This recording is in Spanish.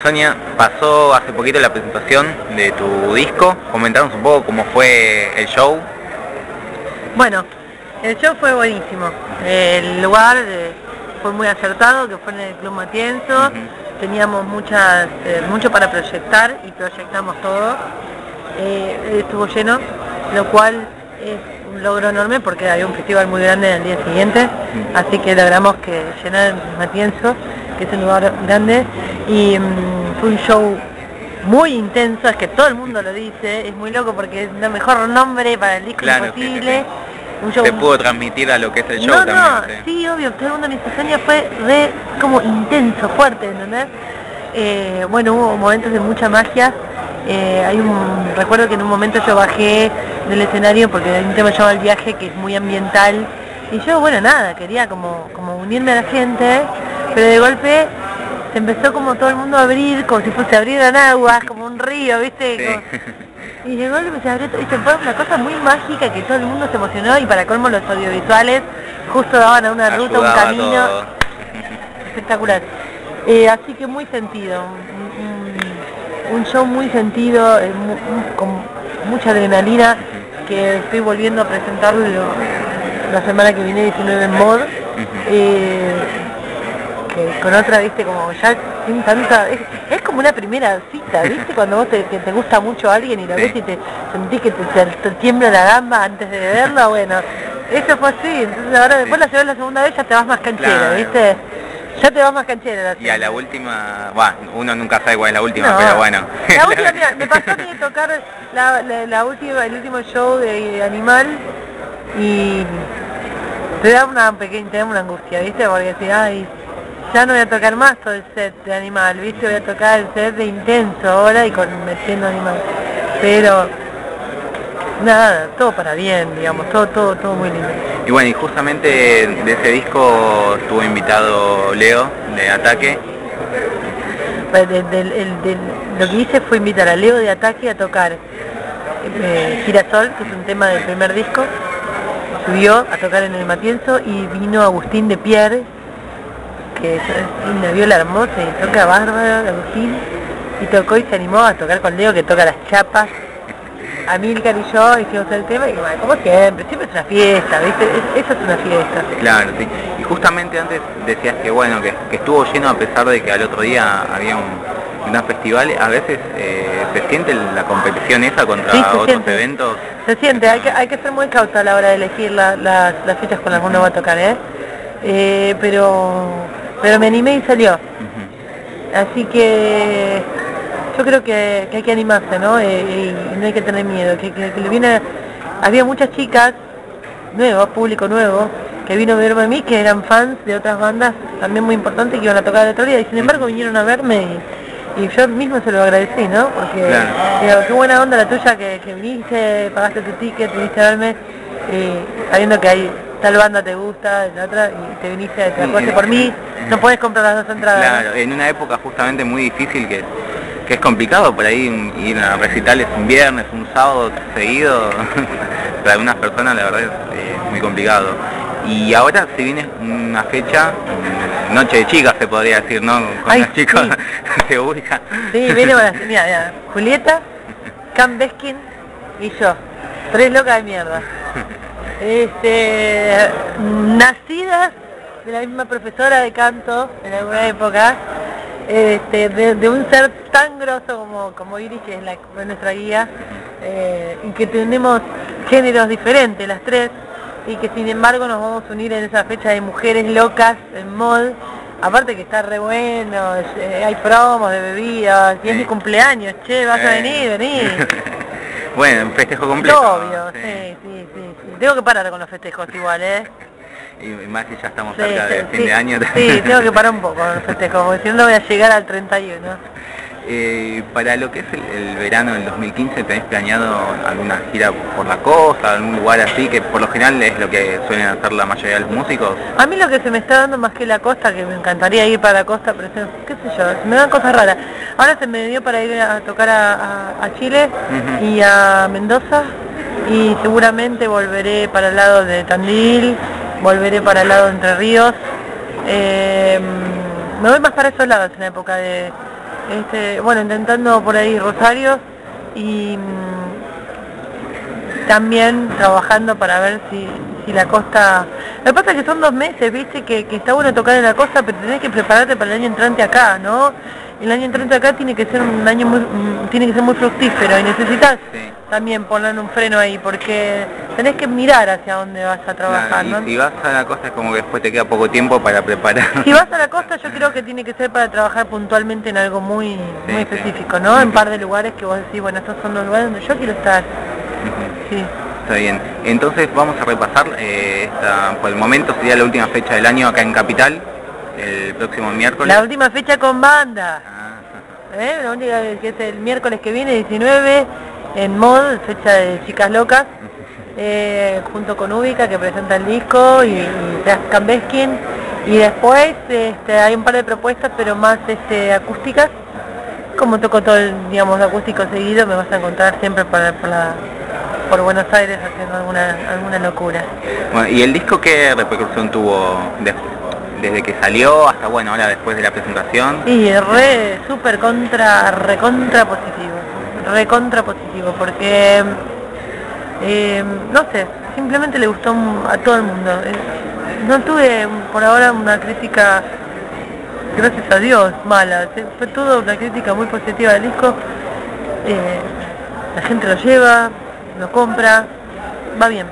Sonia, pasó hace poquito la presentación de tu disco. Comentanos un poco cómo fue el show. Bueno, el show fue buenísimo. El lugar eh, fue muy acertado, que fue en el Club Matienzo. Teníamos muchas, eh, mucho para proyectar y proyectamos todo. Eh, estuvo lleno, lo cual es un logro enorme porque había un festival muy grande el día siguiente, así que logramos que llenar Matienzo, que es un lugar grande, y mm, fue un show muy intenso, es que todo el mundo lo dice, es muy loco porque es el mejor nombre para el disco Claro, sí, imposible. sí, Un show Se pudo transmitir a lo que es el show no, no, también. sí, obvio, todo el mundo Sonia fue re como intenso, fuerte, ¿entendés? Eh, bueno, hubo momentos de mucha magia. Eh, hay un, recuerdo que en un momento yo bajé del escenario porque hay un tema llamado El Viaje que es muy ambiental. Y yo, bueno, nada, quería como, como unirme a la gente, pero de golpe se empezó como todo el mundo a abrir, como si fuese abrieran aguas, como un río, ¿viste? Sí. Como- y de golpe se abrió todo- y se fue una cosa muy mágica que todo el mundo se emocionó y para colmo los audiovisuales justo daban a una ruta, un camino todo. espectacular. Eh, así que muy sentido, un, show muy sentido, eh, con mucha adrenalina, que estoy volviendo a presentarlo la semana que viene 19 en mod. eh, que con otra, viste, como ya sin tanta... Es, es como una primera cita, viste, cuando vos te, que te gusta mucho a alguien y lo Sí. ves y te sentís que te, te- te tiembla la gamba antes de verlo, bueno, eso fue así, entonces ahora después la ves la segunda vez ya te vas más canchera, Claro. viste, ya te vas más canchera la Y a la última, bueno, uno nunca sabe cuál es la última, No. pero bueno. La última, mira, me pasó que tocar la, la- la última, el último show de Animal y te da una pequeña, te da una angustia, ¿viste? Porque si, ay, ya no voy a tocar más todo el set de Animal, ¿viste? Voy a tocar el set de Intenso ahora y con metiendo Animal. Pero nada, todo para bien, digamos, todo, todo, todo muy lindo. Y bueno, y justamente de ese disco estuvo invitado Leo de Ataque. Pues, lo que hice fue invitar a Leo de Ataque a tocar eh, Girasol, que es un tema del primer disco. Subió a tocar en el Matienzo y vino Agustín de Pierre, que es una viola hermosa y toca bárbaro, Agustín, y tocó y se animó a tocar con Leo, que toca las chapas. Amílcar y yo hicimos el tema y bueno, como siempre, siempre es una fiesta, ¿viste? Es- Eso es una fiesta. Claro, sí. Y justamente antes decías que bueno, que, que estuvo lleno a pesar de que al otro día había un, un festival. A veces eh, se siente la competición esa contra Sí, otros siente. eventos. Se siente, hay que, hay que ser muy cauta a la hora de elegir la- las, las fechas con las que uno va a tocar, ¿eh? Eh, pero, pero me animé y salió. Así que yo creo que, que hay que animarse, ¿no? Eh, y no hay que tener miedo. Que, que- que le viene, había muchas chicas nuevos, público nuevo, que vino a verme a mí, que eran fans de otras bandas también muy importantes que iban a tocar el otro día y sin embargo vinieron a verme y, y yo mismo se lo agradecí, ¿no? Porque Claro. digo, qué buena onda la tuya que, que viniste, pagaste tu ticket, viniste a verme, eh, sabiendo que hay tal banda te gusta, la otra, y te viniste, te Sí, acuerdas por mí, no puedes comprar las dos entradas. Claro, en una época justamente muy difícil que, que es complicado por ahí ir a recitales un viernes, un sábado seguido, para algunas personas la verdad es eh, muy complicado. Y ahora se viene una fecha, mm, noche de chicas se podría decir, ¿no? Con Ay, los chicos sí. se ubica. Sí, viene las, mira, mira, Julieta, Cam Beskin y yo. Tres locas de mierda. Este, nacidas de la misma profesora de canto en alguna época, este, de, de un ser tan grosso como, como Iris, que es la- nuestra guía, eh, y que tenemos géneros diferentes las tres, y que sin embargo nos vamos a unir en esa fecha de mujeres locas en mod. Aparte que está re bueno, eh, hay promos de bebidas, y es mi cumpleaños, che, vas a Eh. venir, vení. bueno, un festejo completo. Obvio, sí, sí, sí, sí. Tengo que parar con los festejos igual, ¿eh? Y más que ya estamos cerca del fin de año. Sí, tengo que parar un poco con los festejos, porque si no no voy a llegar al 31. Eh, para lo que es el, el verano del 2015, ¿tenés planeado alguna gira por la costa, algún lugar así, que por lo general es lo que suelen hacer la mayoría de los músicos? A mí lo que se me está dando más que la costa, que me encantaría ir para la costa, pero se- qué sé yo, se me dan cosas raras. Ahora se me dio para ir a tocar a, a- a Chile y a Mendoza y seguramente volveré para el lado de Tandil, volveré para el lado de Entre Ríos. Eh, me voy más para esos lados en la época de, este, bueno, intentando por ahí Rosario y mm, también trabajando para ver si, si la costa... Lo que pasa es que son dos meses, viste, que, que está bueno tocar en la costa, pero tenés que prepararte para el año entrante acá, ¿no? El año entrante acá tiene que ser un año muy, mm, tiene que ser muy fructífero y necesitas Sí. también poner un freno ahí, porque tenés que mirar hacia dónde vas a trabajar, Claro, ¿no? y si vas a la costa es como que después te queda poco tiempo para preparar. Si vas a la costa yo creo que tiene que ser para trabajar puntualmente en algo muy, Sí, muy sí. específico, ¿no? En par de lugares que vos decís, bueno, estos son los lugares donde yo quiero estar. Sí. Está bien. Entonces vamos a repasar, eh, esta, por el momento sería la última fecha del año acá en Capital, el próximo miércoles. La última fecha con banda. Ah, ¿eh? La única que es el miércoles que viene, 19, en MOD, fecha de Chicas Locas, eh, junto con Ubica, que presenta el disco, y, y Sebastián Beskin. Y después este, hay un par de propuestas, pero más este, acústicas. Como toco todo el, digamos, acústico seguido, me vas a encontrar siempre por, por, la- por Buenos Aires haciendo alguna, alguna locura. Bueno, ¿y el disco qué repercusión tuvo de- desde que salió hasta, bueno, ahora después de la presentación? Y re, súper contra, recontra positivo, recontra positivo, porque, eh, no sé, simplemente le gustó a todo el mundo. Eh, No tuve por ahora una crítica, gracias a Dios, mala, fue toda una crítica muy positiva del disco. Eh, la gente lo lleva, lo compra, va bien.